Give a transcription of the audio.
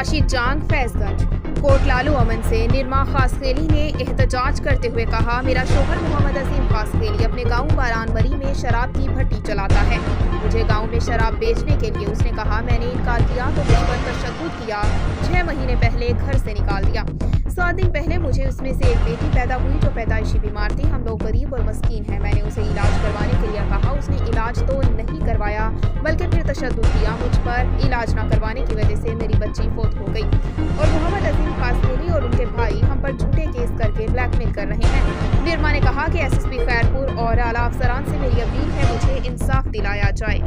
की जांग फैजगंज कोटलालू अमन से निर्मा खासखेली ने एहतजाज करते हुए कहा, मेरा शोहर मोहम्मद अजीम खासखेली अपने गाँव बारानवरी में शराब की भट्टी चलाता है। मुझे गाँव में शराब बेचने के लिए उसने कहा, मैंने इनकार किया तो मुझ पर तशद किया, छह महीने पहले घर से निकाल दिया। सात दिन पहले मुझे उसमें से एक बेटी पैदा हुई जो पैदाइशी बीमार थी। हम लोग गरीब और मस्कीन हैं। मैंने उसे इलाज करवाने के लिए कहा, उसने इलाज तो नहीं करवाया बल्कि फिर तशद किया, मुझ पर इलाज न करवाने की वजह से मेरी बच्ची फोत हो गई। और मोहम्मद अजीम खासकेली और उनके भाई हम पर झूठे केस करके ब्लैकमेल कर रहे हैं। निर्मा ने कहा कि एसएसपी खैरपुर और आला अफसरान से मेरी अपील है, मुझे इंसाफ दिलाया जाए।